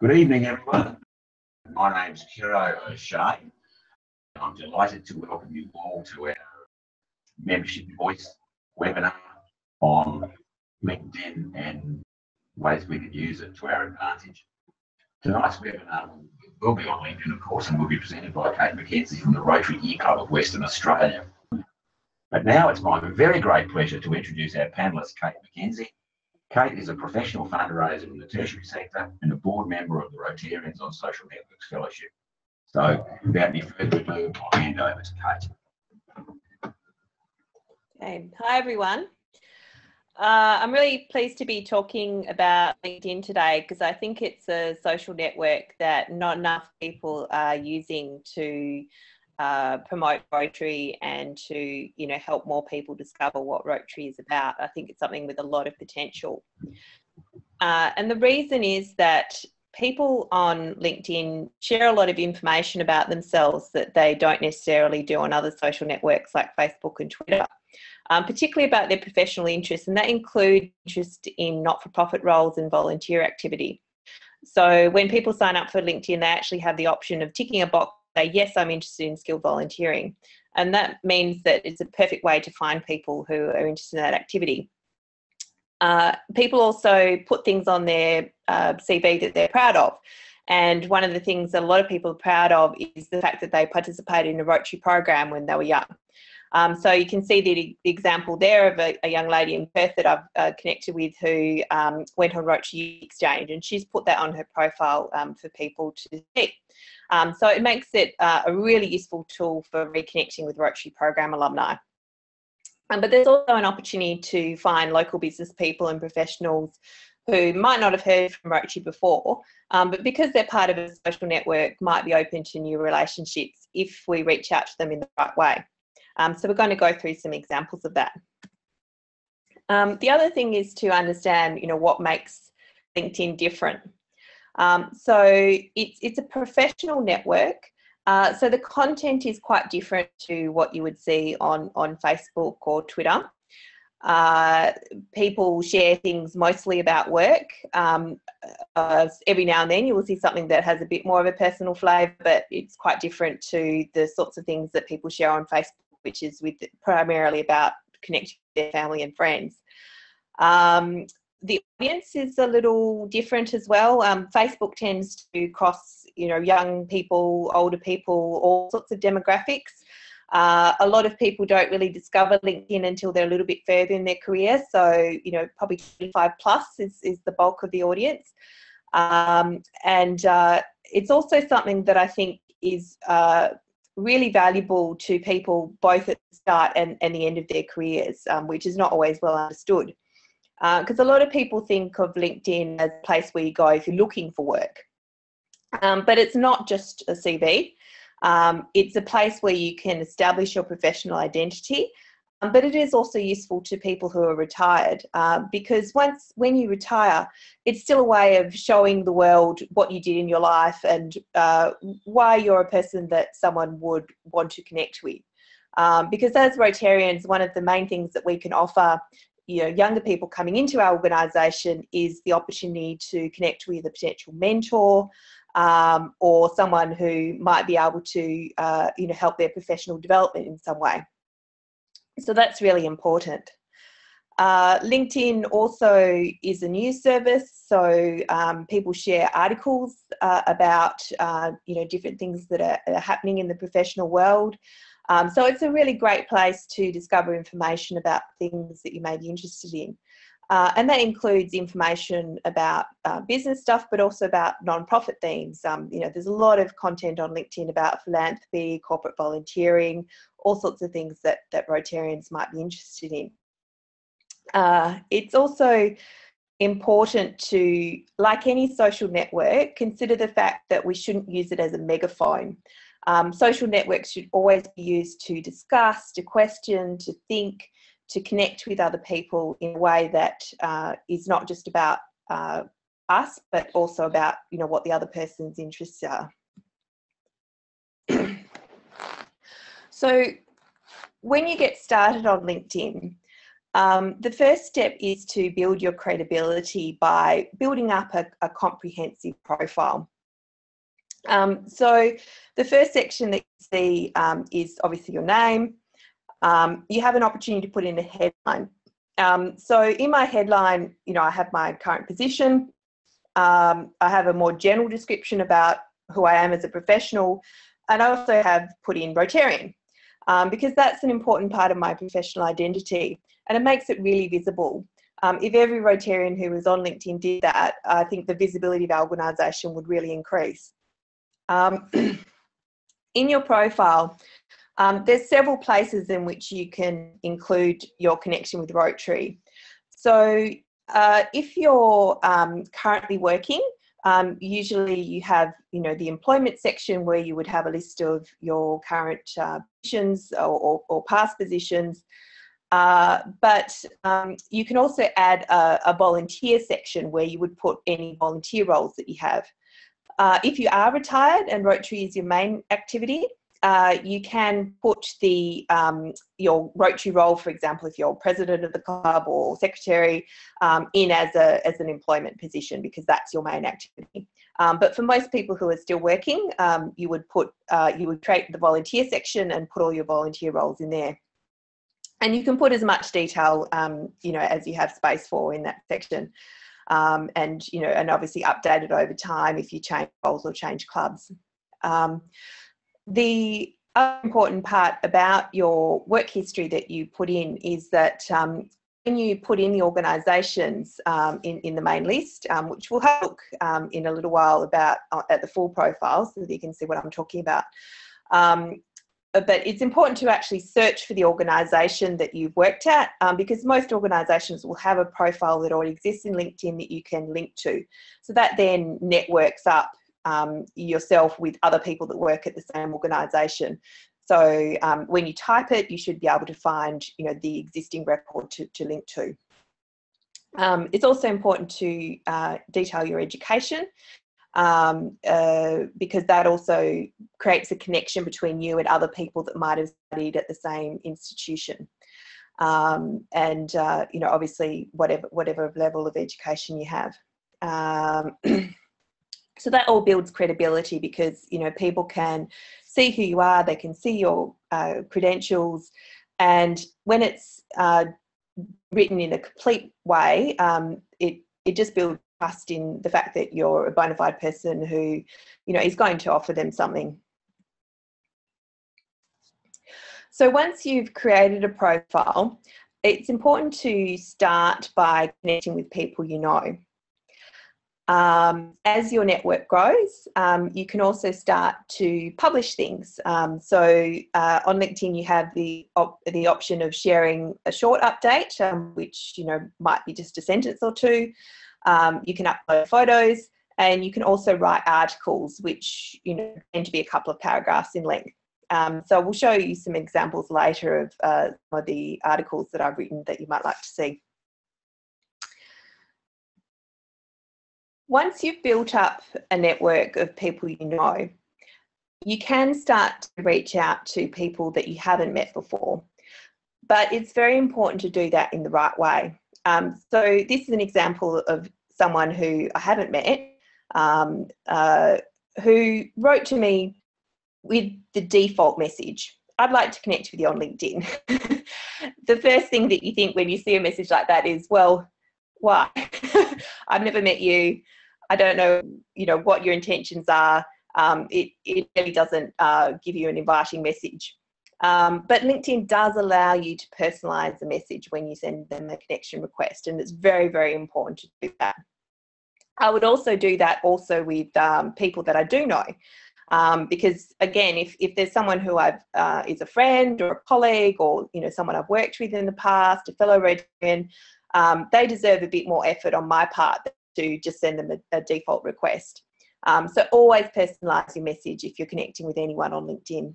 Good evening, everyone. My name's Kiro O'Shea. I'm delighted to welcome you all to our membership voice webinar on LinkedIn and ways we can use it to our advantage. Tonight's webinar will be on LinkedIn, of course, and will be presented by Kate McKenzie from the Rotary E Club of Western Australia. But now it's my very great pleasure to introduce our panellist, Kate McKenzie, Kate is a professional fundraiser in the tertiary sector and a board member of the Rotarians on Social Networks Fellowship. So, without any further ado, I'll hand over to Kate. Okay. Hi, everyone. Uh, I'm really pleased to be talking about LinkedIn today because I think it's a social network that not enough people are using to uh, promote Rotary and to you know help more people discover what Rotary is about. I think it's something with a lot of potential. Uh, and the reason is that people on LinkedIn share a lot of information about themselves that they don't necessarily do on other social networks like Facebook and Twitter. Um, particularly about their professional interests, and that includes interest in not for profit roles and volunteer activity. So, when people sign up for LinkedIn, they actually have the option of ticking a box say, yes, I'm interested in skilled volunteering. And that means that it's a perfect way to find people who are interested in that activity. Uh, people also put things on their uh, CV that they're proud of. And one of the things that a lot of people are proud of is the fact that they participated in a Rotary program when they were young. Um, so you can see the, the example there of a, a, young lady in Perth that I've uh, connected with who um, went on Rotary Exchange, and she's put that on her profile um, for people to see. Um, so it makes it uh, a really useful tool for reconnecting with Rotary Program alumni. Um, but there's also an opportunity to find local business people and professionals who might not have heard from Rotary before, um, but because they're part of a social network, might be open to new relationships if we reach out to them in the right way. Um, so we're going to go through some examples of that. Um, the other thing is to understand, you know, what makes LinkedIn different. Um, so it's, it's a professional network. Uh, so the content is quite different to what you would see on, on Facebook or Twitter. Uh, people share things mostly about work. Um, uh, every now and then you will see something that has a bit more of a personal flavour, but it's quite different to the sorts of things that people share on Facebook, which is with primarily about connecting with their family and friends. Um, the audience is a little different as well. Um, Facebook tends to cross, you know, young people, older people, all sorts of demographics. Uh, a lot of people don't really discover LinkedIn until they're a little bit further in their career. So, you know, probably 25 plus is, is the bulk of the audience. Um, and uh, it's also something that I think is uh, really valuable to people both at the start and, and the end of their careers, um, which is not always well understood because uh, a lot of people think of LinkedIn as a place where you go if you're looking for work. Um, but it's not just a CV. Um, it's a place where you can establish your professional identity, um, but it is also useful to people who are retired uh, because once when you retire, it's still a way of showing the world what you did in your life and uh, why you're a person that someone would want to connect with. Um, because as Rotarians, one of the main things that we can offer you know younger people coming into our organisation is the opportunity to connect with a potential mentor um, or someone who might be able to uh, you know help their professional development in some way. So that's really important. Uh, LinkedIn also is a news service, so um, people share articles uh, about uh, you know different things that are, are, happening in the professional world. Um, so it's a really great place to discover information about things that you may be interested in. Uh, and that includes information about uh, business stuff, but also about non-profit themes. Um, you know, there's a lot of content on LinkedIn about philanthropy, corporate volunteering, all sorts of things that, that Rotarians might be interested in. Uh, it's also important to, like any social network, consider the fact that we shouldn't use it as a megaphone. Um, social networks should always be used to discuss, to question, to think, to connect with other people in a way that uh, is not just about uh, us, but also about you know what the other person's interests are. so, when you get started on LinkedIn, Um, the first step is to build your credibility by building up a, a comprehensive profile. Um, so the first section that you see um, is obviously your name. Um, you have an opportunity to put in a headline. Um, so in my headline, you know, I have my current position. Um, I have a more general description about who I am as a professional, and I also have put in Rotarian um, because that's an important part of my professional identity and it makes it really visible. Um, if every Rotarian who was on LinkedIn did that, I think the visibility of our organisation would really increase. Um, in your profile, um, there's several places in which you can include your connection with Rotary. So uh, if you're um, currently working, um, usually you have, you know, the employment section where you would have a list of your current uh, positions or, or, or, past positions. Uh, but um, you can also add a, a, volunteer section where you would put any volunteer roles that you have. Uh, if you are retired and Rotary is your main activity, uh, you can put the um, your Rotary role, for example, if you're president of the club or secretary, um, in as a as an employment position because that's your main activity. Um, but for most people who are still working, um, you would put uh, you would create the volunteer section and put all your volunteer roles in there. And you can put as much detail, um, you know, as you have space for in that section. Um, and you know, and obviously updated over time if you change roles or change clubs. Um, the other important part about your work history that you put in is that um, when you put in the organisations um, in, in the main list, um, which we'll have a look um, in a little while about uh, at the full profile so that you can see what I'm talking about. Um, but it's important to actually search for the organisation that you've worked at um, because most organisations will have a profile that already exists in LinkedIn that you can link to. So that then networks up um, yourself with other people that work at the same organisation. So um, when you type it, you should be able to find you know the existing record to, to link to. Um, it's also important to uh, detail your education um, uh, because that also creates a connection between you and other people that might have studied at the same institution. Um, and uh, you know obviously whatever whatever level of education you have. Um, so that all builds credibility because you know people can see who you are they can see your uh, credentials and when it's uh, written in a complete way um, it it just builds trust in the fact that you're a bona fide person who you know is going to offer them something so once you've created a profile it's important to start by connecting with people you know um, as your network grows, um, you can also start to publish things. Um, so uh, on LinkedIn, you have the op- the option of sharing a short update, um, which you know might be just a sentence or two. Um, you can upload photos, and you can also write articles, which you know tend to be a couple of paragraphs in length. Um, so we'll show you some examples later of uh, some of the articles that I've written that you might like to see. once you've built up a network of people you know, you can start to reach out to people that you haven't met before. But it's very important to do that in the right way. Um, so, this is an example of someone who I haven't met um, uh, who wrote to me with the default message I'd like to connect with you on LinkedIn. the first thing that you think when you see a message like that is, well, why? I've never met you. I don't know, you know, what your intentions are. Um, it, it really doesn't uh, give you an inviting message. Um, but LinkedIn does allow you to personalize the message when you send them a connection request, and it's very, very important to do that. I would also do that also with um, people that I do know. Um, because again, if, if there's someone who I've uh, is a friend or a colleague or you know someone I've worked with in the past, a fellow Rotarian, um, they deserve a bit more effort on my part to just send them a, a default request. Um, so always personalize your message if you're connecting with anyone on LinkedIn.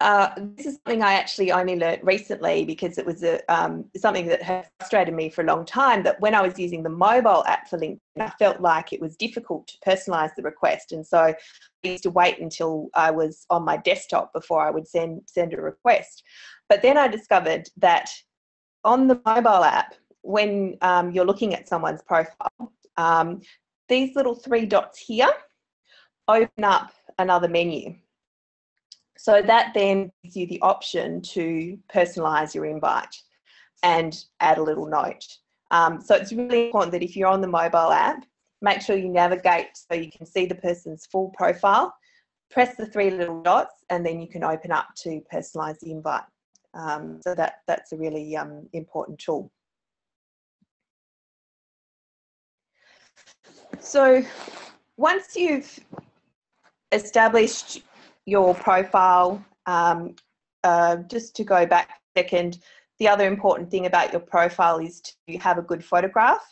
Uh, this is something I actually only learnt recently because it was a, um, something that had frustrated me for a long time. That when I was using the mobile app for LinkedIn, I felt like it was difficult to personalise the request, and so I used to wait until I was on my desktop before I would send send a request. But then I discovered that on the mobile app, when um, you're looking at someone's profile, um, these little three dots here open up another menu. So that then gives you the option to personalize your invite and add a little note. Um, so it's really important that if you're on the mobile app, make sure you navigate so you can see the person's full profile, press the three little dots, and then you can open up to personalize the invite. Um, so that, that's a really um, important tool. So once you've established your profile, um, uh, just to go back a second, the other important thing about your profile is to have a good photograph,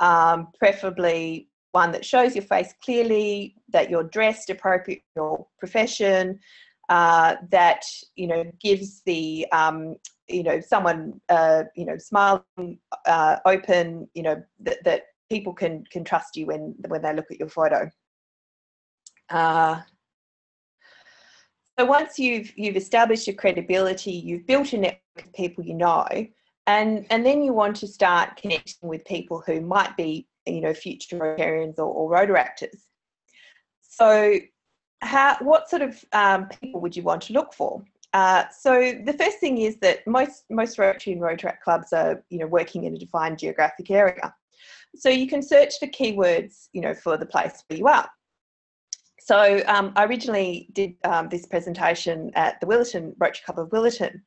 um, preferably one that shows your face clearly, that you're dressed appropriate for your profession, uh, that you know gives the um, you know someone uh, you know smiling, uh, open, you know that, that people can can trust you when when they look at your photo. So once you've you've established your credibility, you've built a network of people you know, and and then you want to start connecting with people who might be you know future Rotarians or, or Rotaractors. So how what sort of um, people would you want to look for? Uh, so the first thing is that most most Rotary and Rotaract clubs are you know working in a defined geographic area. So you can search for keywords you know for the place where you are. So um, I originally did um, this presentation at the Willetton Rotary Club of Willetton.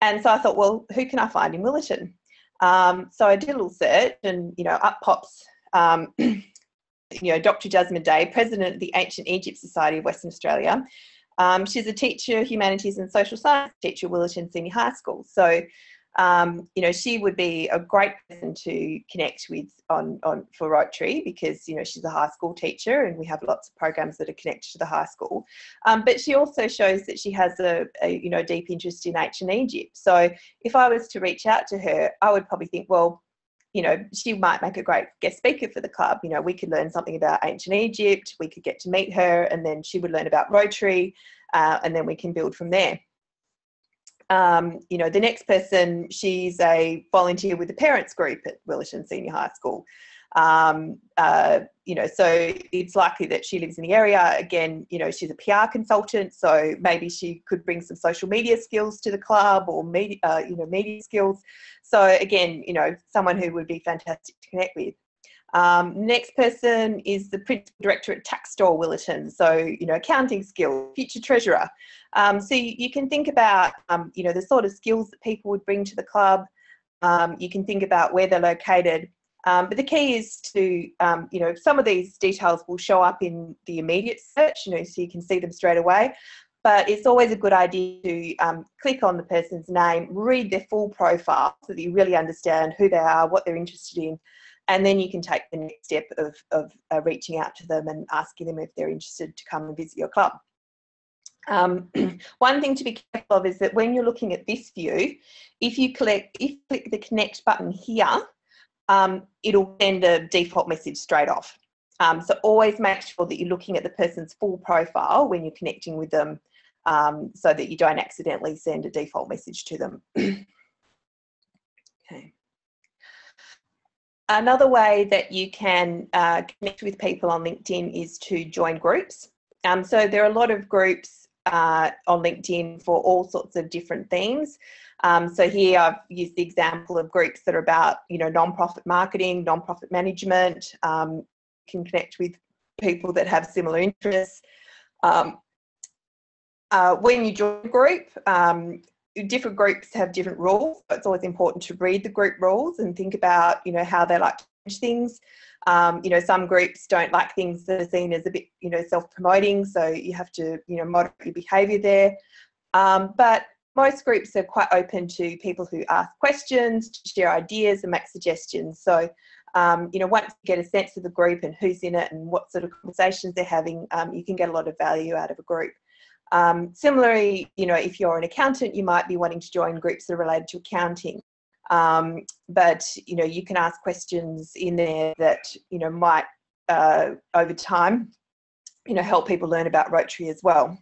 And so I thought, well, who can I find in Willetton? Um, so I did a little search and, you know, up pops, um, you know, Dr. Jasmine Day, President of the Ancient Egypt Society of Western Australia. Um, she's a teacher, humanities and social science teacher at Willetton Senior High School. So um, you know, she would be a great person to connect with on, on for Rotary because, you know, she's a high school teacher and we have lots of programs that are connected to the high school. Um, but she also shows that she has a, a, you know, deep interest in ancient Egypt. So if I was to reach out to her, I would probably think, well, you know, she might make a great guest speaker for the club. You know, we could learn something about ancient Egypt, we could get to meet her, and then she would learn about Rotary, uh, and then we can build from there um, you know, the next person, she's a volunteer with the parents group at Willetton Senior High School. Um, uh, you know, so it's likely that she lives in the area. Again, you know, she's a PR consultant, so maybe she could bring some social media skills to the club or media, uh, you know, media skills. So again, you know, someone who would be fantastic to connect with. Um, next person is the principal director at Tax Store Willetton. So, you know, accounting skill, future treasurer. Um, so you, you, can think about, um, you know, the sort of skills that people would bring to the club. Um, you can think about where they're located. Um, but the key is to, um, you know, some of these details will show up in the immediate search, you know, so you can see them straight away. But it's always a good idea to click on the person's name, read their full profile so that you really understand who they are, what they're interested in, and then you can take the next step of, of uh, reaching out to them and asking them if they're interested to come and visit your club. Um, one thing to be careful of is that when you're looking at this view, if you click, if you click the connect button here, um, it'll send a default message straight off. Um, so always make sure that you're looking at the person's full profile when you're connecting with them um, so that you don't accidentally send a default message to them. okay. Another way that you can uh, connect with people on LinkedIn is to join groups. Um, so there are a lot of groups uh, on LinkedIn for all sorts of different themes. Um, so here I've used the example of groups that are about, you know, non-profit marketing, non-profit management. Um, can connect with people that have similar interests. Um, uh, when you join a group, um, different groups have different rules. So it's always important to read the group rules and think about, you know, how they like to change things. Um, you know, some groups don't like things that are seen as a bit, you know, self-promoting. So you have to, you know, moderate your behaviour there. Um, but most groups are quite open to people who ask questions, to share ideas and make suggestions. So, um, you know, once you get a sense of the group and who's in it and what sort of conversations they're having, um, you can get a lot of value out of a group. Um, similarly, you know, if you're an accountant, you might be wanting to join groups that are related to accounting. Um, but you know, you can ask questions in there that you know might uh, over time, you know, help people learn about Rotary as well.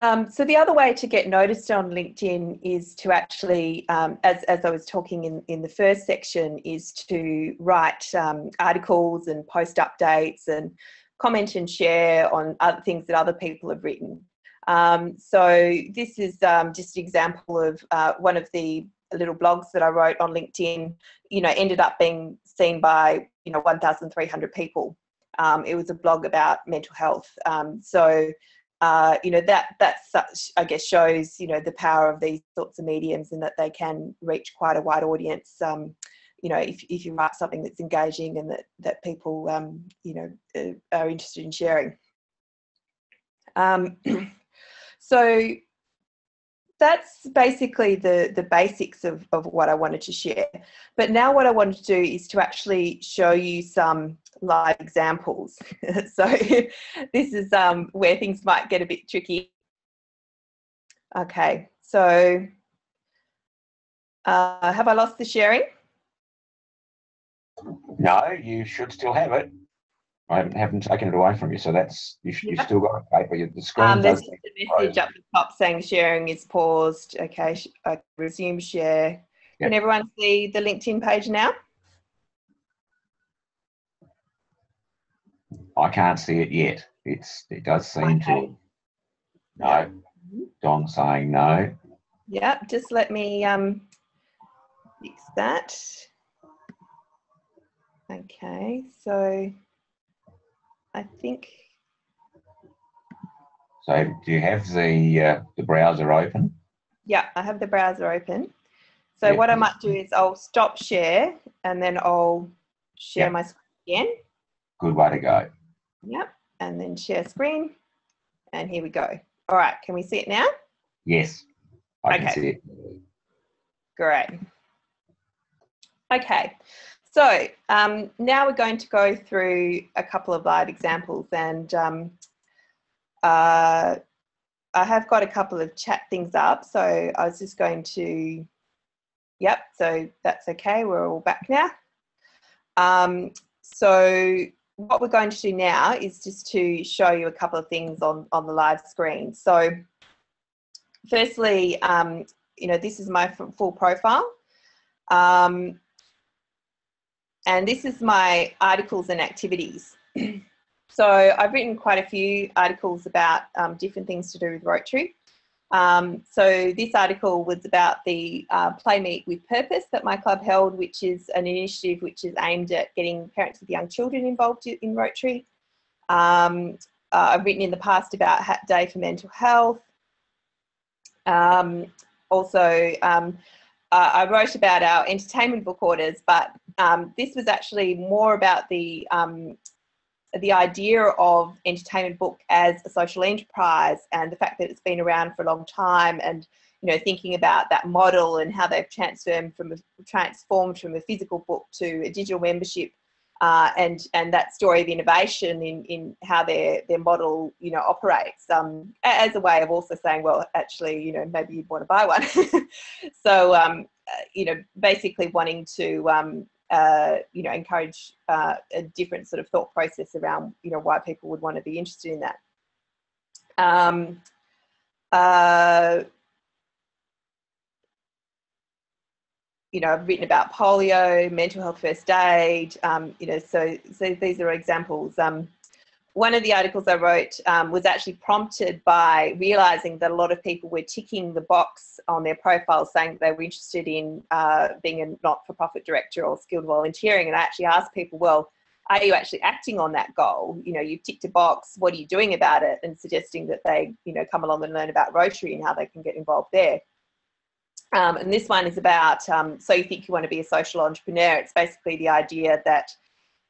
Um, so the other way to get noticed on LinkedIn is to actually, um, as, as I was talking in, in the first section, is to write um, articles and post updates and comment and share on other things that other people have written. Um, so this is um, just an example of uh, one of the little blogs that I wrote on LinkedIn, you know, ended up being seen by, you know, 1,300 people. Um, it was a blog about mental health. so uh, you know that that such I guess shows you know the power of these sorts of mediums and that they can reach quite a wide audience. Um, you know, if if you write something that's engaging and that that people um, you know uh, are interested in sharing. Um, so that's basically the the basics of, of what I wanted to share. But now what I wanted to do is to actually show you some live examples. so this is um, where things might get a bit tricky. Okay, so uh, have I lost the sharing? No, you should still have it. I haven't, haven't taken it away from you, so that's you should, you've still got a paper. The screen um, there's just a message up the top saying sharing is paused. Okay, I resume share. Yep. Can everyone see the LinkedIn page now? I can't see it yet. It's it does seem okay. to no. Don saying no. Yeah, just let me um fix that. Okay, so I think. So do you have the uh, the browser open? Yeah, I have the browser open. So what I might do is I'll stop share and then I'll share yep. my screen again. Good way to go. Yep, and then share screen. And here we go. All right, can we see it now? Yes, I okay. can see it. Great. Okay, so um, now we're going to go through a couple of live examples and um, uh, I have got a couple of chat things up. So I was just going to, yep, so that's okay. We're all back now. Um, so what we're going to do now is just to show you a couple of things on, on the live screen. So firstly, um, you know, this is my full profile. Um, and this is my articles and activities. so I've written quite a few articles about um, different things to do with Rotary. Um, so this article was about the uh, Play Meet with Purpose that my club held, which is an initiative which is aimed at getting parents with young children involved in Rotary. Um, uh, I've written in the past about Hat Day for Mental Health. Um, also, um, uh, I wrote about our entertainment book orders, but um, this was actually more about the um, the idea of entertainment book as a social enterprise and the fact that it's been around for a long time and you know thinking about that model and how they've transformed from a, transformed from a physical book to a digital membership uh, and and that story of innovation in in how their their model you know operates um, as a way of also saying well actually you know maybe you'd want to buy one. So um, uh, you know basically wanting to um, uh, you know encourage uh, a different sort of thought process around you know why people would want to be interested in that um, uh, you know, I've written about polio, mental health first aid, um, you know, so, so these are examples. Um, one of the articles I wrote um, was actually prompted by realizing that a lot of people were ticking the box on their profiles saying they were interested in uh, being a not-for-profit director or skilled volunteering. And I actually asked people, well, are you actually acting on that goal? You know, you've ticked a box, what are you doing about it? And suggesting that they, you know, come along and learn about Rotary and how they can get involved there. Um, and this one is about um, so you think you want to be a social entrepreneur. It's basically the idea that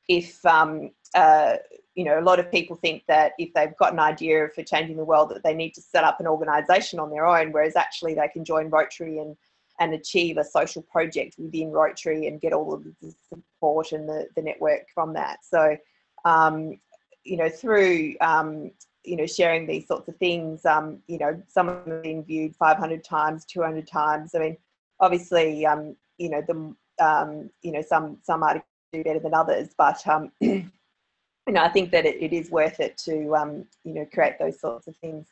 if um, uh, you know a lot of people think that if they've got an idea for changing the world that they need to set up an organisation on their own, whereas actually they can join Rotary and and achieve a social project within Rotary and get all of the support and the, the network from that. So um, you know, through um, you know sharing these sorts of things, um, you know, some have been viewed 500 times, 200 times. I mean, obviously, um, you know, the um, you know some some articles do better than others, but um, you know, I think that it, it is worth it to um, you know create those sorts of things.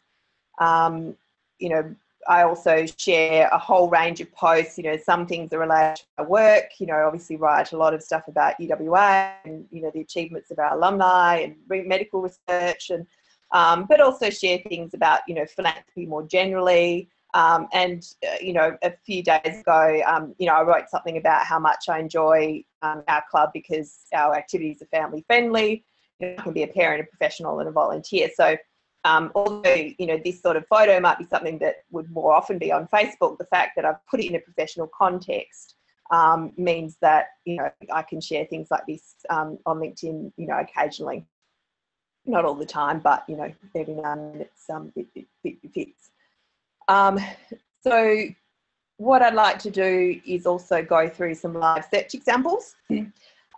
Um, you know, I also share a whole range of posts. You know, some things are related to my work. You know, obviously write a lot of stuff about UWA and you know the achievements of our alumni and medical research, and um, but also share things about you know philanthropy more generally. Um, and uh, you know, a few days ago, um, you know, I wrote something about how much I enjoy um, our club because our activities are family friendly. You know, I can be a parent, a professional, and a volunteer. So um, although you know this sort of photo might be something that would more often be on Facebook, the fact that I've put it in a professional context um, means that you know I can share things like this on LinkedIn, you know, occasionally, not all the time, but you know, every now and then it's um, it, it, it fits. Um, so what I'd like to do is also go through some live search examples.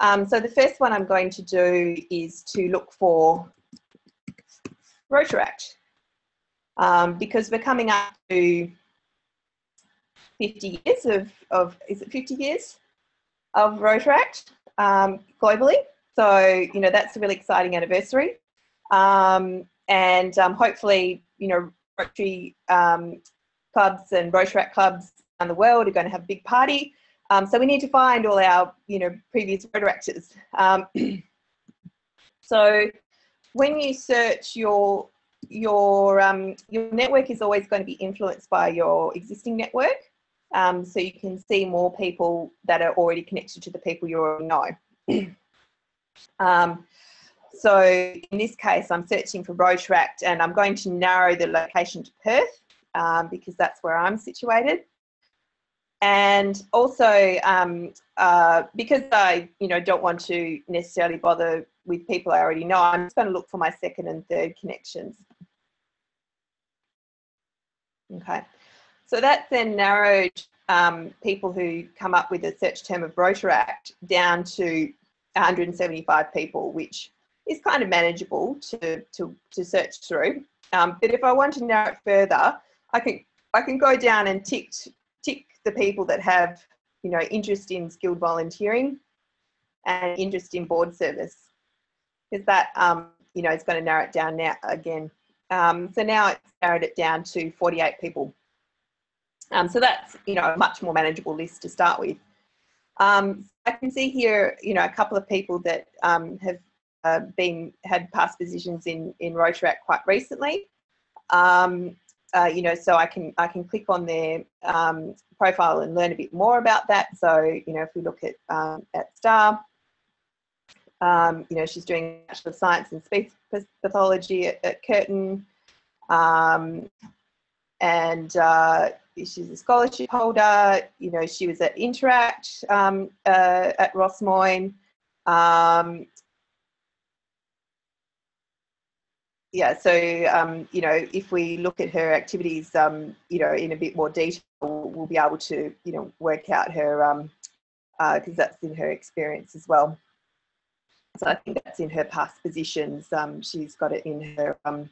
Um, so the first one I'm going to do is to look for Rotaract um, because we're coming up to 50 years of, of is it 50 years of Rotaract um, globally. So, you know, that's a really exciting anniversary. Um, and um, hopefully, you know, Rotary um, clubs and Rotaract clubs around the world are going to have a big party. Um, so we need to find all our, you know, previous Rotaractors. So when you search your your um, your network is always going to be influenced by your existing network. Um, so you can see more people that are already connected to the people you already know. um, so in this case, I'm searching for Rotaract and I'm going to narrow the location to Perth um, because that's where I'm situated. And also um, uh, because I, you know, don't want to necessarily bother with people I already know, I'm just going to look for my second and third connections. Okay, so that's then narrowed um, people who come up with a search term of Rotaract down to 175 people, which is kind of manageable to, to, to search through. Um, but if I want to narrow it further, I can I can go down and tick tick the people that have you know interest in skilled volunteering and interest in board service because that um, you know is going to narrow it down now again. Um, so now it's narrowed it down to 48 people. Um, so that's you know a much more manageable list to start with. Um, I can see here you know a couple of people that um, have uh, been had past positions in in Rotaract quite recently. Um, uh, you know, so I can I can click on their um, profile and learn a bit more about that. So you know, if we look at um, at Star, um, you know, she's doing Bachelor of Science in Speech Pathology at, at Curtin, um, and uh, she's a scholarship holder. You know, she was at Interact um, uh, at Rossmoyne. Um, yeah, so um, you know, if we look at her activities, um, you know, in a bit more detail, we'll be able to, you know, work out her because uh, that's in her experience as well. So I think that's in her past positions. Um, she's got it in her. Um,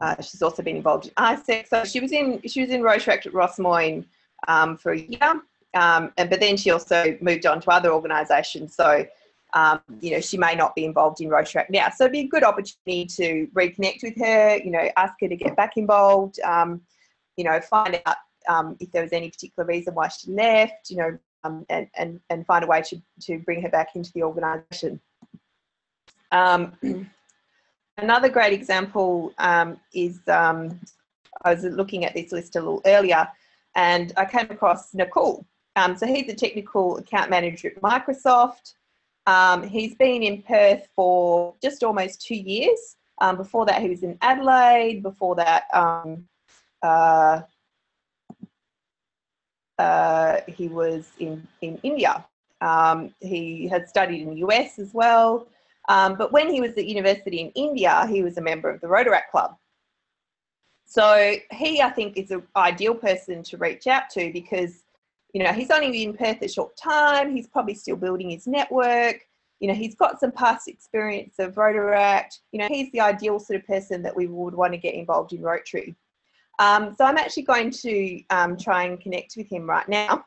uh, she's also been involved in AIESEC. So she was in she was in Rotaract at Rossmoyne um, for a year, um, and but then she also moved on to other organisations. So um, you know, she may not be involved in Rotaract now. So it'd be a good opportunity to reconnect with her, you know, ask her to get back involved, um, you know, find out um, if there was any particular reason why she left, you know, um, and, and, and find a way to, to bring her back into the organisation. Um, another great example um, is I was looking at this list a little earlier and I came across Nakul. so he's a technical account manager at Microsoft. Um, he's been in Perth for just almost two years. Um, before that, he was in Adelaide. Before that, um, uh, uh, he was in, in India. Um, he had studied in the US as well. Um, but when he was at university in India, he was a member of the Rotaract Club. So he, I think, is an ideal person to reach out to because you know, he's only been in Perth a short time. He's probably still building his network. you know, he's got some past experience of Rotaract. You know, he's the ideal sort of person that we would want to get involved in Rotary. Um, so I'm actually going to um, try and connect with him right now.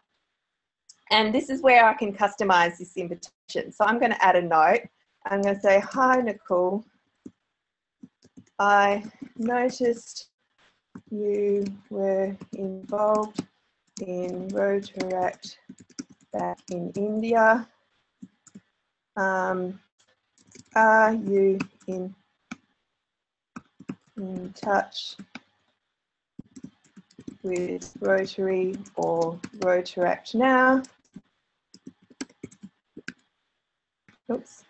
And this is where I can customize this invitation. So I'm going to add a note. I'm going to say, hi, Nakul. I noticed you were involved in Rotaract back in India. Um, are you in, in touch with Rotary or Rotaract now? Oops.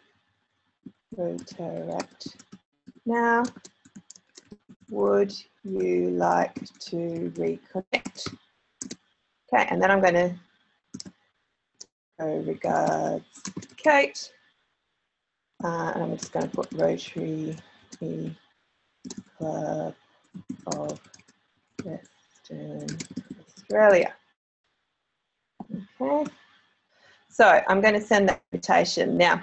Rotaract now. Would you like to reconnect? Okay, and then I'm going to go regards Kate. Uh, and I'm just going to put Rotary Club of Western Australia. Okay. So I'm going to send that invitation. Now,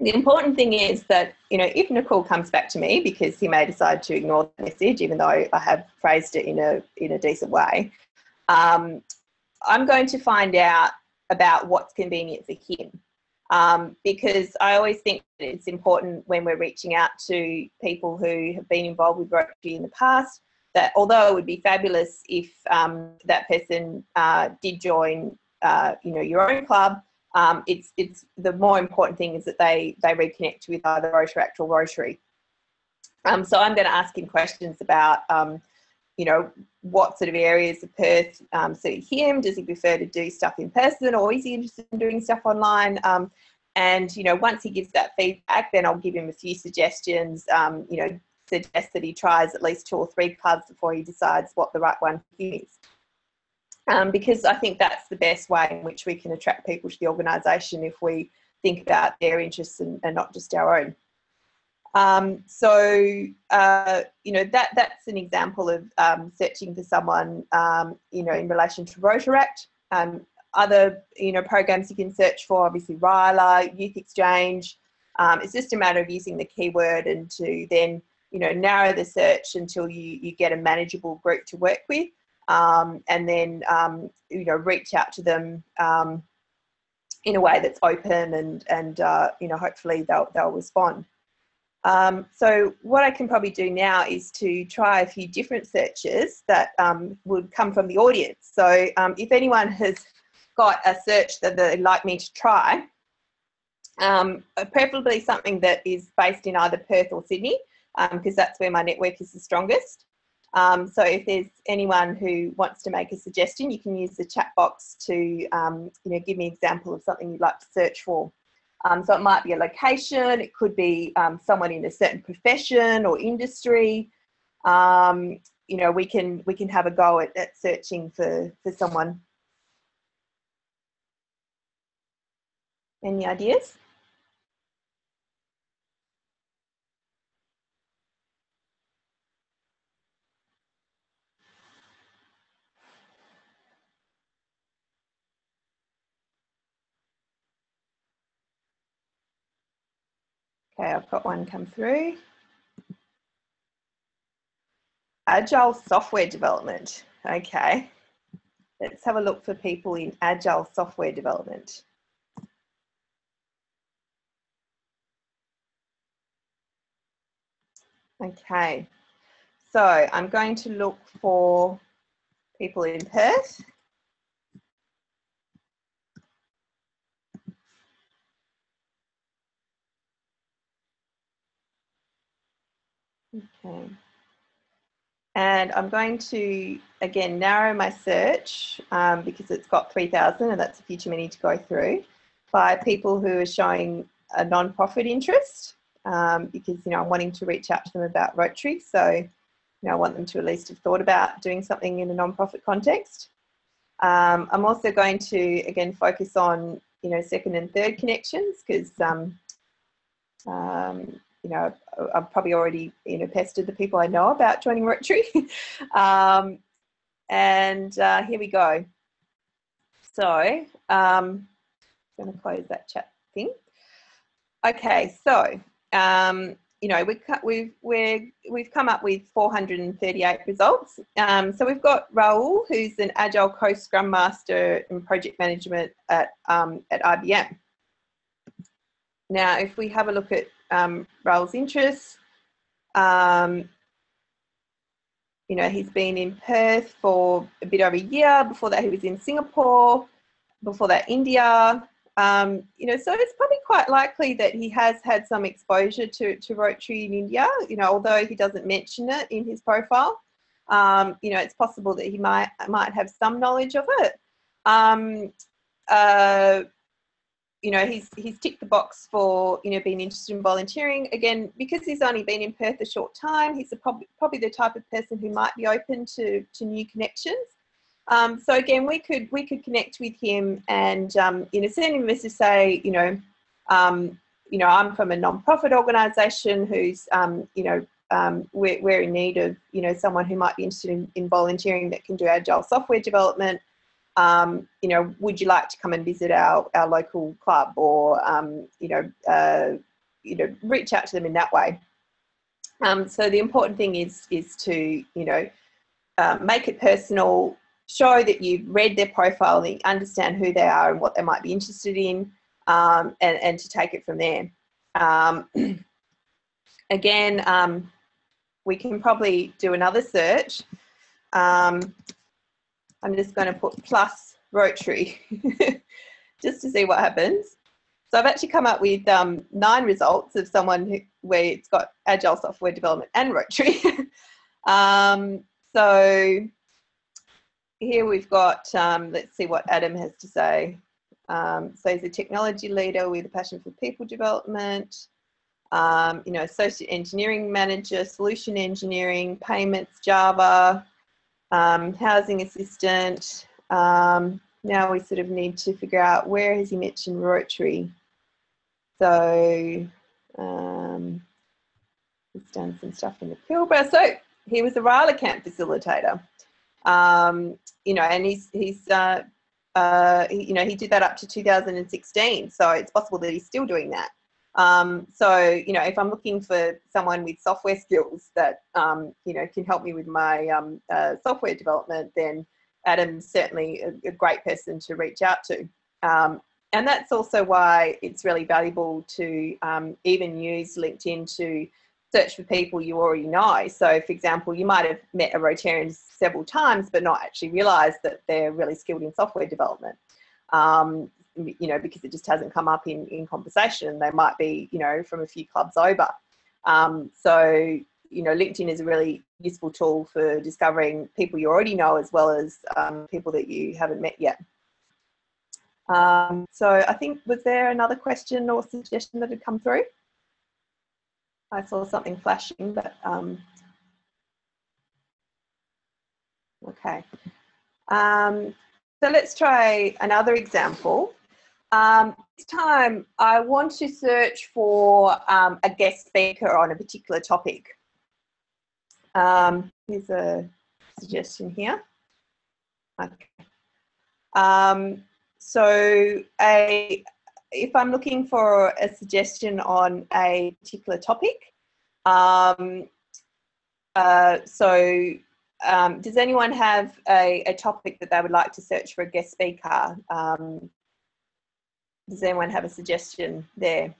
the important thing is that, you know, if Nakul comes back to me, because he may decide to ignore the message, even though I have phrased it in a, in a decent way, um, I'm going to find out about what's convenient for him. Um, because I always think it's important when we're reaching out to people who have been involved with Rotary in the past that although it would be fabulous if um, that person uh, did join, uh, you know, your own club, um, it's it's the more important thing is that they they reconnect with either Rotaract or Rotary. Um, so I'm going to ask him questions about um, you know, what sort of areas of Perth um, suit him? Does he prefer to do stuff in person or is he interested in doing stuff online? Um, and, you know, once he gives that feedback, then I'll give him a few suggestions, um, you know, suggest that he tries at least two or three clubs before he decides what the right one is. Um, because I think that's the best way in which we can attract people to the organisation if we think about their interests and, and not just our own. Um, so, uh, you know, that, that's an example of um, searching for someone, um, you know, in relation to Rotaract. Um, other, you know, programs you can search for, obviously RYLA, Youth Exchange. Um, it's just a matter of using the keyword and to then, you know, narrow the search until you, you get a manageable group to work with. Um, and then, you know, reach out to them in a way that's open and, and uh, you know, hopefully they'll, they'll respond. Um, so what I can probably do now is to try a few different searches that um, would come from the audience. So um, if anyone has got a search that they'd like me to try, um, preferably something that is based in either Perth or Sydney, because um, that's where my network is the strongest. Um, so if there's anyone who wants to make a suggestion, you can use the chat box to you know, give me an example of something you'd like to search for. Um, so it might be a location, it could be um, someone in a certain profession or industry. Um, you know, we can we can have a go at, at searching for for someone. Any ideas? Okay, I've got one come through. Agile software development. Okay, let's have a look for people in agile software development. Okay, so I'm going to look for people in Perth. Okay. And I'm going to, again, narrow my search um, because it's got 3,000 and that's a few too many to go through by people who are showing a non-profit interest um, because, you know, I'm wanting to reach out to them about Rotary. So, you know, I want them to at least have thought about doing something in a non-profit context. Um, I'm also going to, again, focus on, you know, second and third connections because um, um, you know, I've probably already, you know, pestered the people I know about joining Rotary. um, and uh, here we go. So, um, I'm going to close that chat thing. Okay, so um, you know we've we've we we've come up with 438 results. Um, so we've got Raul, who's an Agile Co-Scrum Master in Project Management at um, at IBM. Now, if we have a look at um, Raul's interests, um, you know, he's been in Perth for a bit over a year. Before that, he was in Singapore. Before that, India. Um, you know, so it's probably quite likely that he has had some exposure to, to Rotary in India, you know, although he doesn't mention it in his profile. Um, you know, it's possible that he might might have some knowledge of it. Um, uh, you know, he's he's ticked the box for you know being interested in volunteering. Again, because he's only been in Perth a short time, he's a prob- probably the type of person who might be open to to new connections. Um, so again, we could we could connect with him and um, you know send him a message say you know um, you know I'm from a non-profit organisation who's um, you know um, we're, we're in need of you know someone who might be interested in, in volunteering that can do agile software development um, you know, would you like to come and visit our, our local club or, um, you know, uh, you know, reach out to them in that way. Um, so the important thing is, is to, you know, uh, make it personal, show that you've read their profile and understand who they are and what they might be interested in, um, and, and to take it from there. Um, again, um, we can probably do another search. Um, I'm just going to put plus Rotary just to see what happens. So I've actually come up with um, nine results of someone who, where it's got agile software development and Rotary. um, so here we've got, um, let's see what Adam has to say. Um, so he's a technology leader with a passion for people development, um, you know, associate engineering manager, solution engineering, payments, Java, um, housing assistant. Um, now we sort of need to figure out where has he mentioned Rotary. So um, he's done some stuff in the Pilbara. So he was a RYLA camp facilitator. Um, you know, and he's he's uh, uh, you know he did that up to 2016. So it's possible that he's still doing that. Um, so, you know, if I'm looking for someone with software skills that, um, you know, can help me with my um, uh, software development, then Adam's certainly a, a, great person to reach out to. Um, and that's also why it's really valuable to um, even use LinkedIn to search for people you already know. So, for example, you might have met a Rotarian several times, but not actually realised that they're really skilled in software development. Um, you know, because it just hasn't come up in, in conversation. They might be, you know, from a few clubs over. Um, so, you know, LinkedIn is a really useful tool for discovering people you already know as well as um, people that you haven't met yet. Um, so I think, was there another question or suggestion that had come through? I saw something flashing, but um, okay. Um, so let's try another example. Um, this time, I want to search for um, a guest speaker on a particular topic. Um, here's a suggestion here. Okay. Um, so, a, if I'm looking for a suggestion on a particular topic, um, uh, so um, does anyone have a, a, topic that they would like to search for a guest speaker? Does anyone have a suggestion there?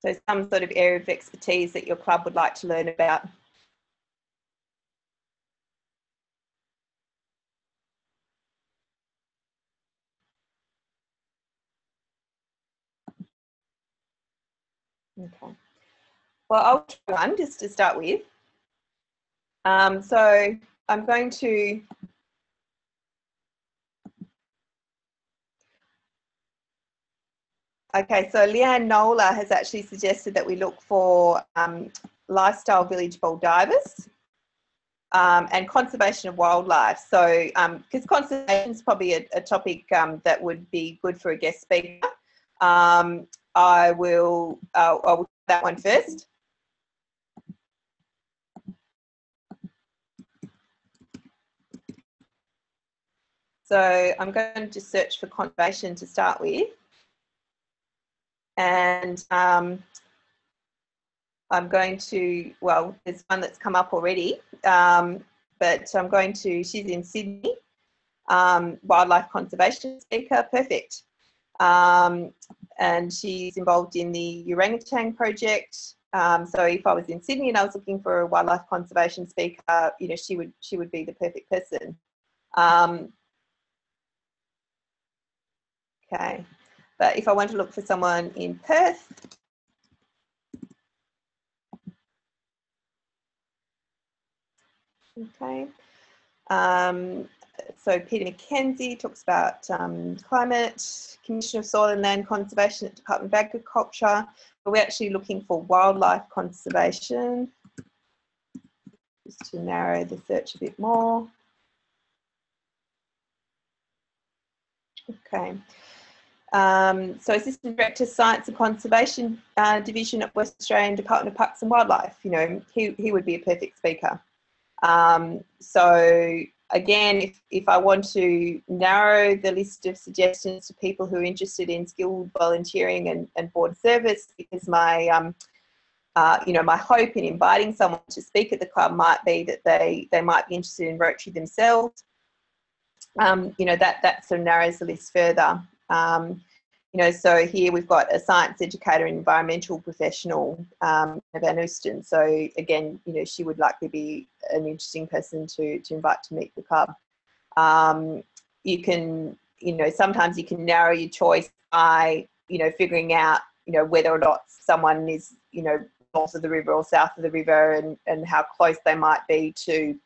So some sort of area of expertise that your club would like to learn about. Okay. Well, I'll try one just to start with. Um, so I'm going to Okay, so Leanne Nola has actually suggested that we look for um, lifestyle village Baldivis um, and conservation of wildlife. So, because um, conservation is probably a, a topic um, that would be good for a guest speaker, um, I will uh, I will that one first. So I'm going to search for conservation to start with. And um, I'm going to, well, there's one that's come up already, um, but I'm going to, she's in Sydney, um, wildlife conservation speaker, perfect. Um, and she's involved in the orangutan project. Um, so if I was in Sydney and I was looking for a wildlife conservation speaker, you know, she would she would be the perfect person. Um, okay, but if I want to look for someone in Perth, okay. Um, so Peter McKenzie talks about um, climate, Commission of Soil and Land Conservation at Department of Agriculture. But we're actually looking for wildlife conservation. Just to narrow the search a bit more. Okay. Um, so Assistant Director, Science and Conservation uh, Division at West Australian Department of Parks and Wildlife. You know, he, he would be a perfect speaker. Um, so again, if, if I want to narrow the list of suggestions to people who are interested in skilled volunteering and, and board service, because my, um, uh, you know, my hope in inviting someone to speak at the club might be that they, they might be interested in Rotary themselves. Um, you know, that, that sort of narrows the list further. Um, you know, so here we've got a science educator and environmental professional, um, Van Oosten. So again, you know, she would likely be an interesting person to, to invite to meet the club. Um, you can, you know, sometimes you can narrow your choice by, you know, figuring out, you know, whether or not someone is, you know, north of the river or south of the river and, and how close they might be to,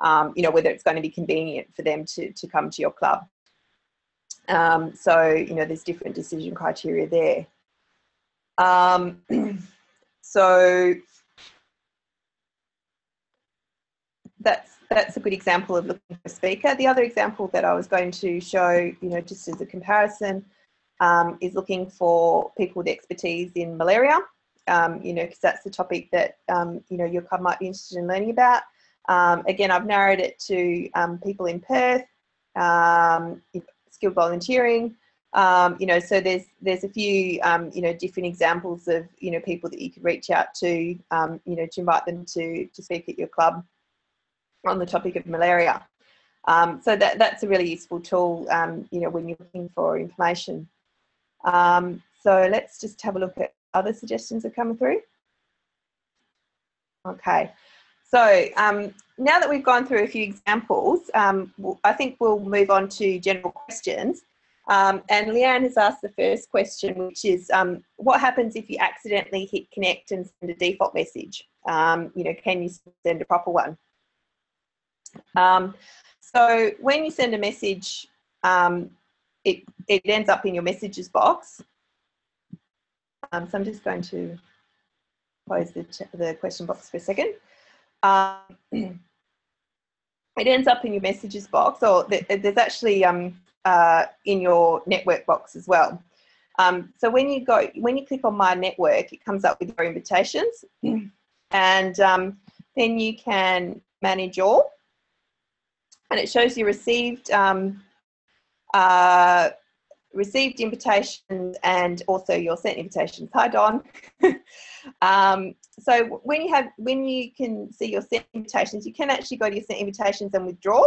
um, you know, whether it's going to be convenient for them to, to come to your club. Um, so, you know, there's different decision criteria there. Um, so that's that's a good example of looking for a speaker. The other example that I was going to show, you know, just as a comparison, um, is looking for people with expertise in malaria. Um, you know, because that's the topic that um, you know your club might be interested in learning about. Um, again, I've narrowed it to um, people in Perth, um, skilled volunteering. Um, you know, so there's there's a few um, you know different examples of you know people that you could reach out to, um, you know, to invite them to to speak at your club on the topic of malaria. Um, so that that's a really useful tool, um, you know, when you're looking for information. So let's just have a look at other suggestions that come through. Okay, so now that we've gone through a few examples, um, I think we'll move on to general questions. Um, and Leanne has asked the first question, which is um, what happens if you accidentally hit connect and send a default message? Um, you know, can you send a proper one? Um, so when you send a message, it, it ends up in your messages box. so I'm just going to close the, the question box for a second um, it ends up in your messages box, or there's actually um, uh, in your network box as well. Um, so when you go, when you click on My Network, it comes up with your invitations, and um, then you can manage all, and it shows you received um, uh, received invitations and also your sent invitations. Hi, Don. um, so when you have when you can see your sent invitations, you can actually go to your sent invitations and withdraw,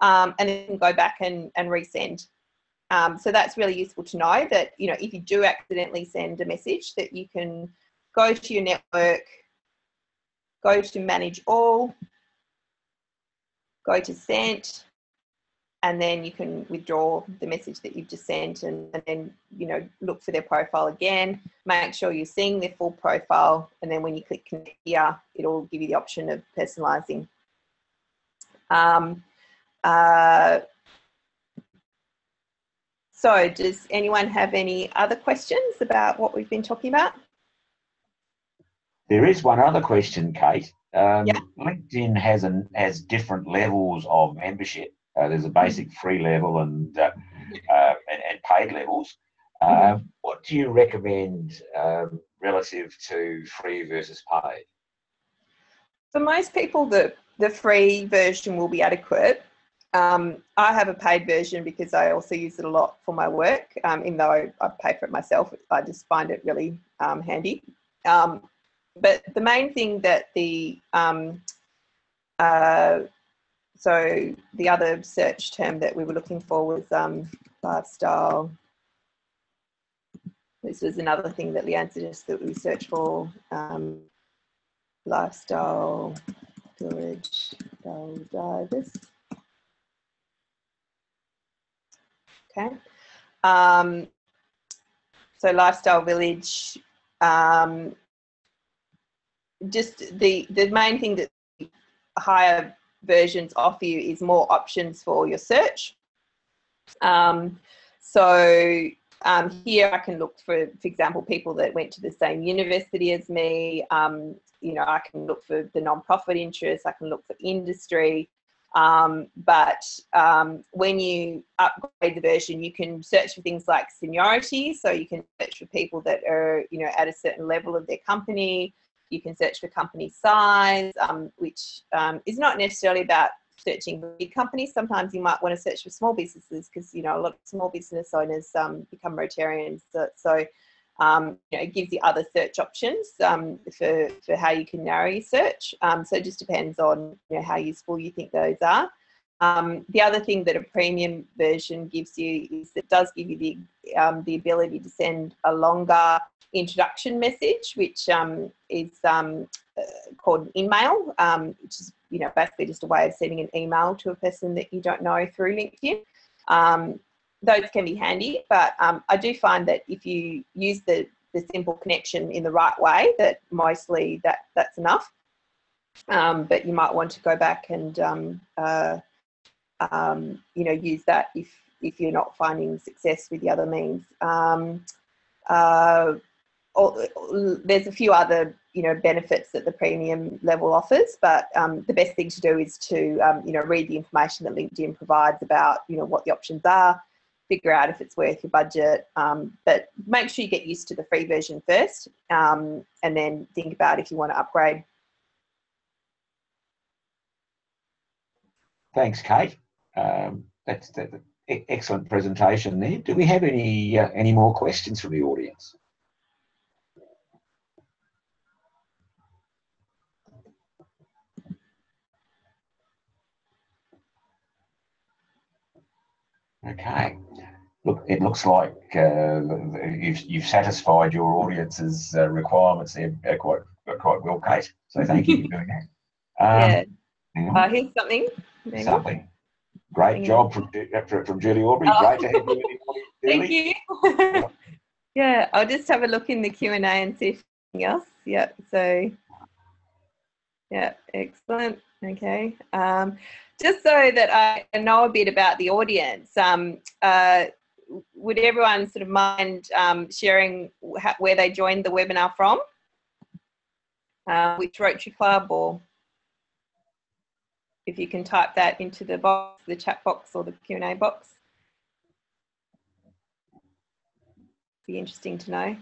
um, and then go back and, and resend. Um, so that's really useful to know that you know if you do accidentally send a message, that you can go to your network, go to manage all, go to sent, and then you can withdraw the message that you've just sent and, and, then you know look for their profile again. Make sure you're seeing their full profile and then when you click connect here it'll give you the option of personalizing. Um, uh, so does anyone have any other questions about what we've been talking about? There is one other question kate. Um, yeah. linkedin has an has different levels of membership uh, there's a basic free level and uh, uh, and, and, paid levels. Mm-hmm. what do you recommend um, relative to free versus paid? For most people, the the free version will be adequate. Um, I have a paid version because I also use it a lot for my work. Um, even though I, I, pay for it myself, I just find it really um, handy. Um, but the main thing that the um, uh, so the other search term that we were looking for was um, lifestyle. This was another thing that Leanne suggested that we search for um, lifestyle village divers. Okay. Um, so lifestyle village, um, just the, the main thing that higher versions offer you is more options for your search. Um, so um, here I can look for, for example, people that went to the same university as me. Um, you know, I can look for the non-profit interest. I can look for industry. Um, but um, when you upgrade the version, you can search for things like seniority. So you can search for people that are, you know, at a certain level of their company. You can search for company size, um, which um, is not necessarily about searching big companies. Sometimes you might want to search for small businesses because, you know, a lot of small business owners um, become Rotarians. So, so um, you know, it gives you other search options um, for, for how you can narrow your search. Um, so it just depends on you know, how useful you think those are. Um, the other thing that a premium version gives you is it does give you the, um, the ability to send a longer introduction message, which um, is uh, called InMail, which is you know basically just a way of sending an email to a person that you don't know through LinkedIn. Um, those can be handy, but um, I do find that if you use the, the simple connection in the right way, that mostly that that's enough. Um, but you might want to go back and um, uh, um, you know use that if if you're not finding success with the other means. Um, uh, there's a few other you know benefits that the premium level offers but um, the best thing to do is to um, you know read the information that linkedin provides about you know what the options are figure out if it's worth your budget. Um, but make sure you get used to the free version first um, and then think about if you want to upgrade. Thanks, Kate. Um, that's, that's an excellent presentation there. Do we have any, uh, any more questions from the audience? Okay. Look, it looks like uh, you've, you've satisfied your audience's uh, requirements there uh, quite quite well, Kate. So thank you for doing that. Um, yeah. Uh, here's something. Maybe. Something. Great job from, uh, from Julie Aubrey. Oh. Great to have you. Thank you. yeah, I'll just have a look in the Q and A and see if anything else. Yeah. So. Yeah. Excellent. Okay. Um, just so that I know a bit about the audience, um, uh, would everyone sort of mind um, sharing where they joined the webinar from? Uh, which Rotary Club or if you can type that into the box, the chat box or the Q&A box. Be interesting to know.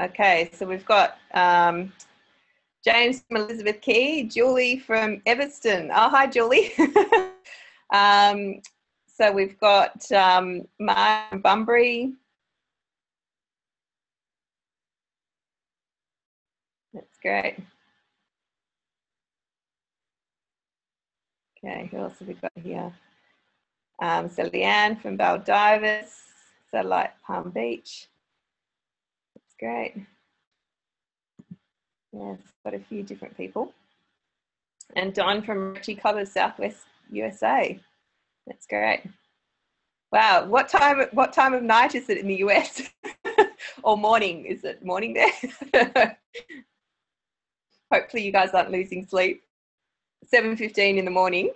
Okay, so we've got um, James from Elizabeth Quay, Julie from Evanston. Oh, hi, Julie. um, so we've got um, Mark from Bunbury. That's great. Okay, who else have we got here? Um, so Leanne from Baldivis, Satellite Palm Beach That's great. Yes, got a few different people. And Don from Club of Southwest USA. That's great. Wow, what time what time of night is it in the US? or morning? Is it morning there? Hopefully you guys aren't losing sleep. 7.15 in the morning.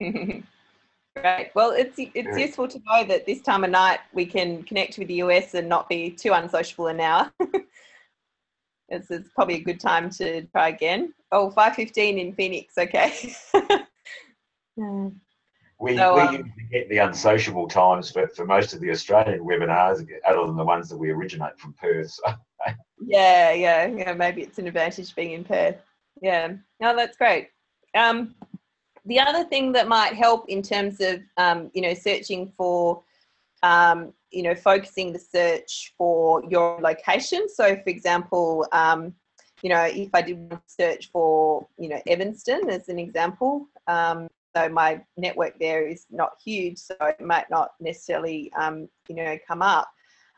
Great. Well, it's it's useful to know that this time of night we can connect with the US and not be too unsociable an hour. it's, it's probably a good time to try again. Oh, 5.15 in Phoenix. Okay. We, So, we um, get the unsociable times for, for most of the Australian webinars, other than the ones that we originate from Perth. So, Yeah, yeah, yeah. Maybe it's an advantage being in Perth. Yeah, no, that's great. Um, the other thing that might help in terms of um, you know searching for um, you know focusing the search for your location. So, for example, um, you know if I did search for you know Evanston as an example, um, so my network there is not huge, so it might not necessarily um, you know come up.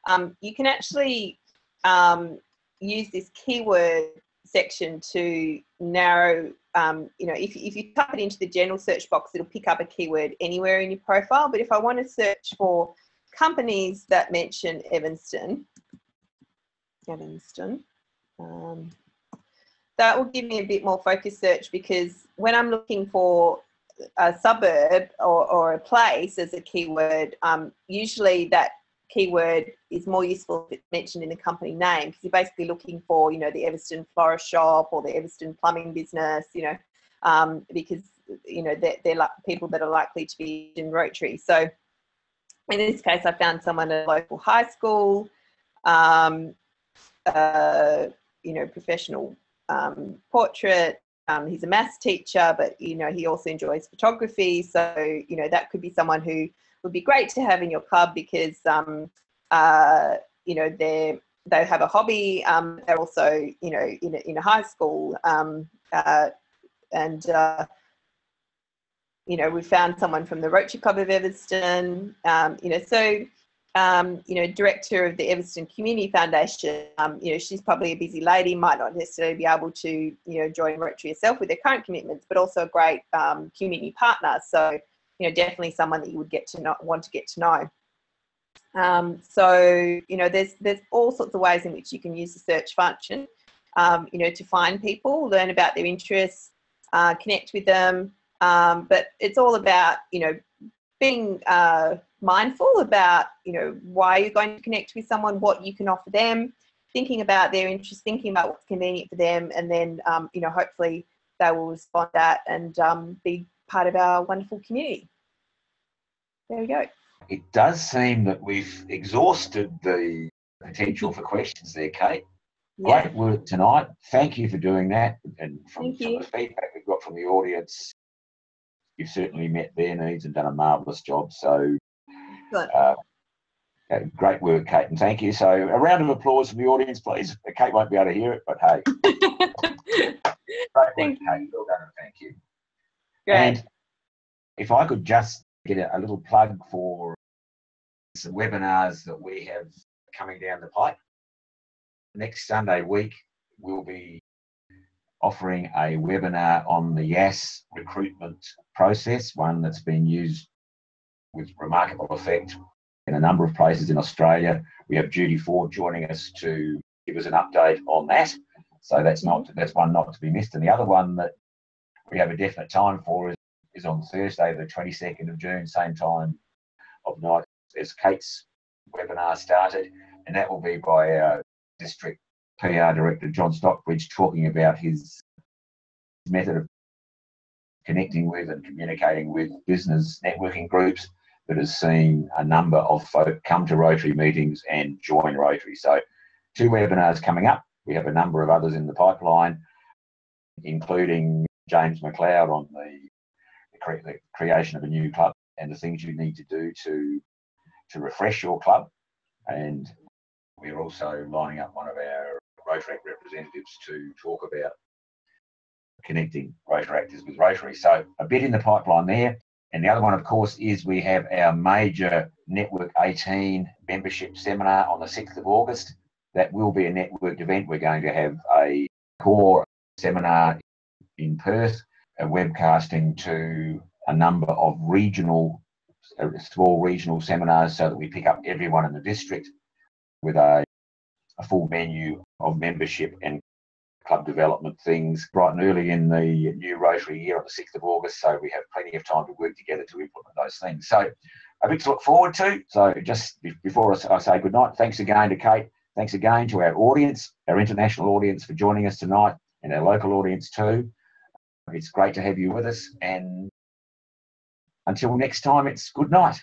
Um, you can actually um, use this keyword section to narrow um, you know if, if you type it into the general search box it'll pick up a keyword anywhere in your profile but if i want to search for companies that mention evanston evanston um, that will give me a bit more focused search because when i'm looking for a suburb or, or a place as a keyword um, usually that keyword is more useful if it's mentioned in the company name because you're basically looking for, you know, the Evanston florist shop or the Evanston plumbing business, you know, um, because, you know, they're, they're like people that are likely to be in Rotary. So in this case, I found someone at a local high school, um, uh, you know, professional um, portrait. Um, he's a maths teacher, but, you know, he also enjoys photography. So, you know, that could be someone who would be great to have in your club because um, uh, you know they they have a hobby. Um, they're also you know in a, in a high school um, uh, and uh, you know we found someone from the Rotary Club of Evanston. Um, you know so. Um, you know, director of the Evanston Community Foundation. Um, you know, she's probably a busy lady, might not necessarily be able to, you know, join Rotary herself with their current commitments, but also a great um, community partner. So, you know definitely someone that you would get to not want to get to know um, so you know there's there's all sorts of ways in which you can use the search function um, you know to find people learn about their interests uh, connect with them um, but it's all about you know being uh, mindful about you know why you're going to connect with someone what you can offer them thinking about their interests thinking about what's convenient for them and then um, you know hopefully they will respond to that and um, be part of our wonderful community there we go. it does seem that we've exhausted the potential for questions there, Kate. Yeah. Great work tonight. Thank you for doing that. And from, Thank from you. the feedback we've got from the audience, you've certainly met their needs and done a marvellous job. So, Good. uh, great work, Kate, and thank you. So, a round of applause from the audience, please. Kate won't be able to hear it, but hey, great work, Thank Kate. Well done, and thank you. Great. And if I could just get a, a little plug for some webinars that we have coming down the pipe. Next Sunday week, we'll be offering a webinar on the YAS recruitment process, one that's been used with remarkable effect in a number of places in Australia. We have Judy Ford joining us to give us an update on that. So that's not that's one not to be missed. And the other one that we have a definite time for is, is on Thursday, the 22nd of June, same time of night as Kate's webinar started, and that will be by our district PR director John Stockbridge talking about his method of connecting with and communicating with business networking groups that has seen a number of folk come to Rotary meetings and join Rotary. So, two webinars coming up. We have a number of others in the pipeline, including James McLeod on the, the, cre- the creation of a new club and the things you need to do to to refresh your club. And we're also lining up one of our Rotary representatives to talk about connecting Rotaractors with Rotary. So a bit in the pipeline there. And the other one, of course, is we have our major Network 18 membership seminar on the 6th of August. That will be a networked event. We're going to have a core seminar in Perth, a webcasting to a number of regional, uh, small regional seminars so that we pick up everyone in the district with a, a full menu of membership and club development things right and early in the new Rotary year on the 6th of August. So we have plenty of time to work together to implement those things. So a bit to look forward to. So just before I say good night, thanks again to Kate. Thanks again to our audience, our international audience for joining us tonight and our local audience too. It's great to have you with us and until next time, it's good night.